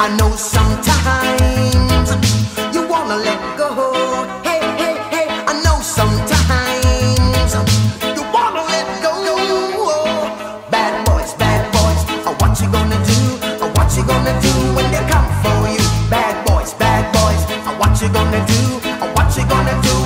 I know sometimes you wanna let go. Hey, hey, hey, I know sometimes you wanna let go. Bad boys, bad boys, uh, what you gonna do? Uh, What you gonna do when they come for you? Bad boys, bad boys, uh, what you gonna do? What you gonna do